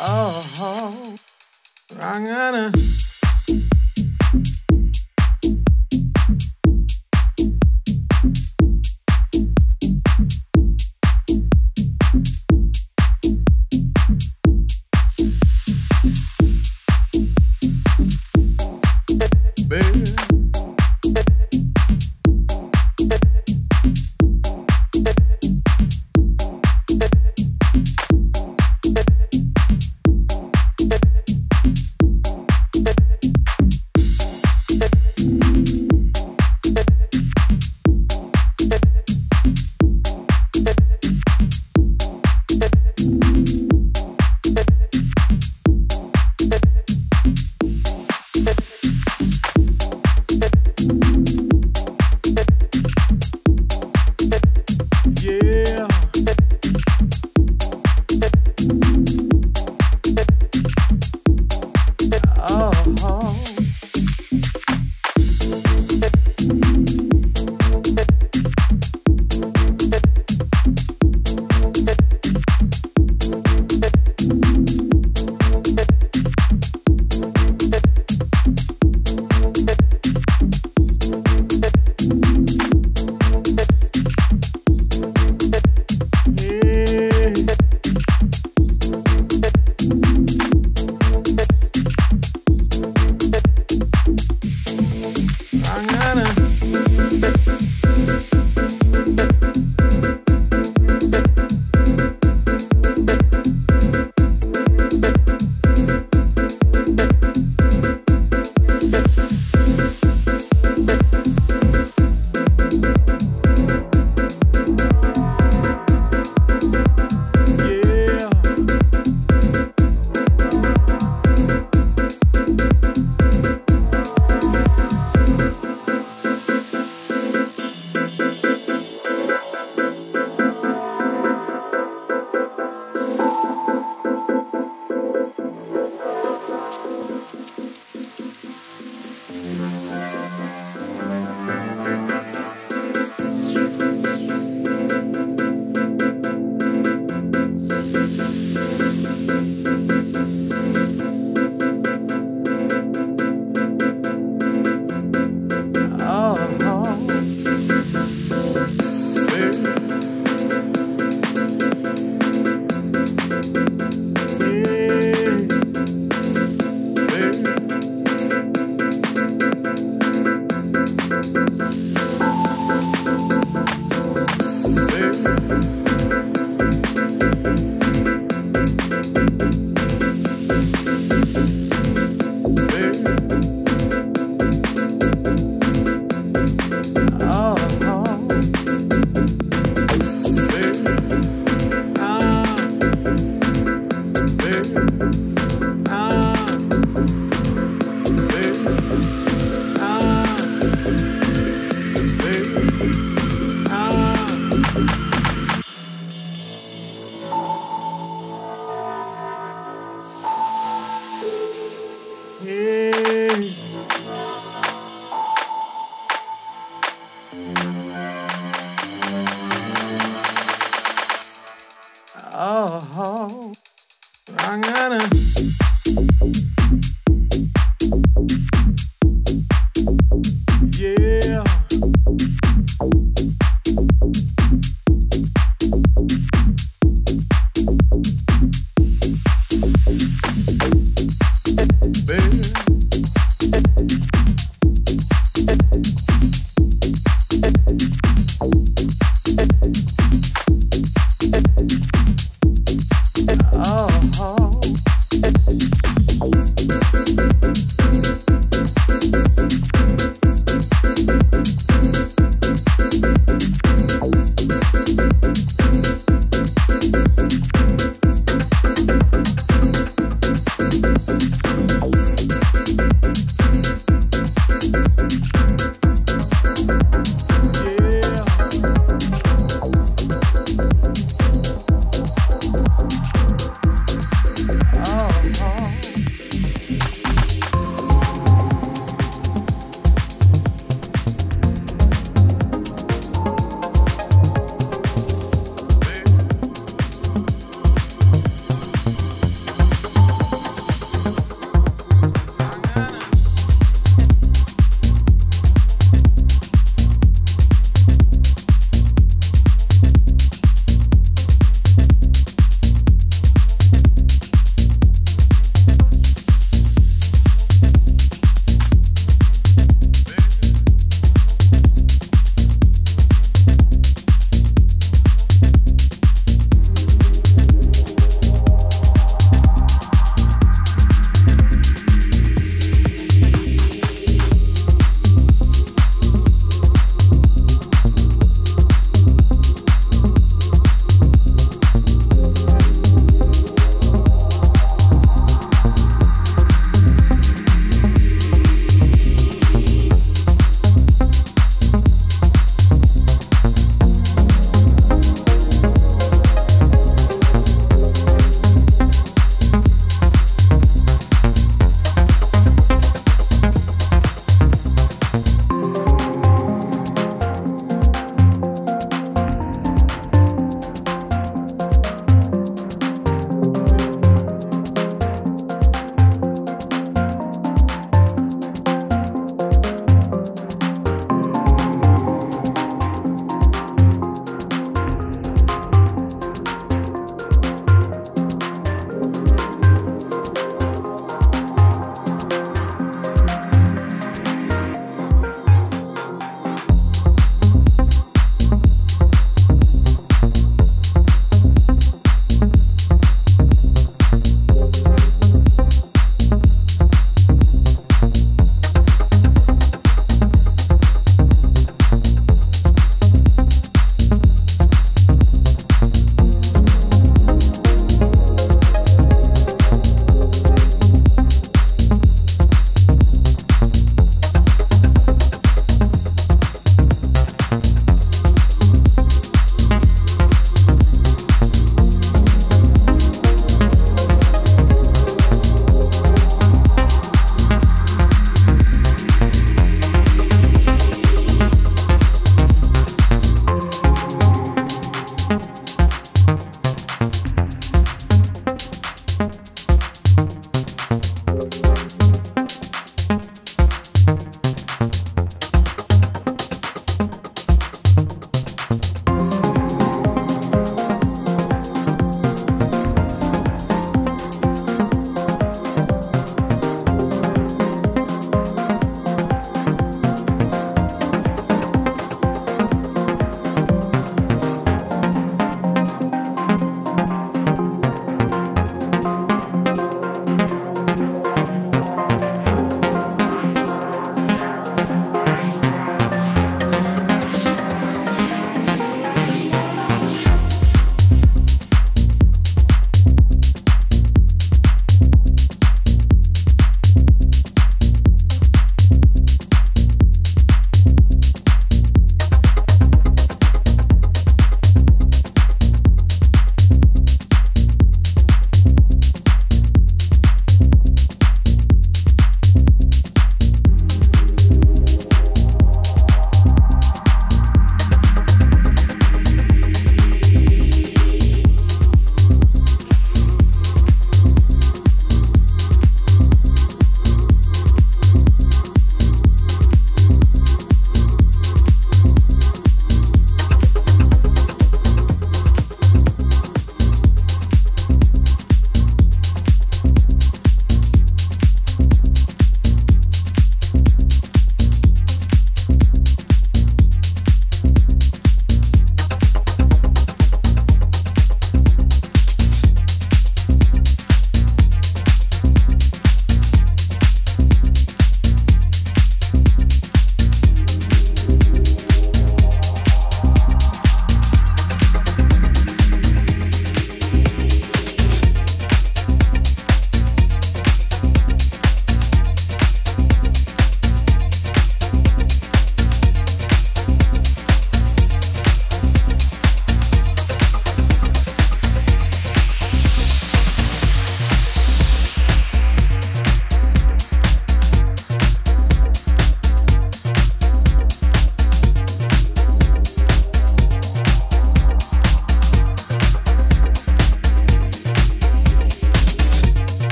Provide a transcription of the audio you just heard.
Oh, oh I'm gonna.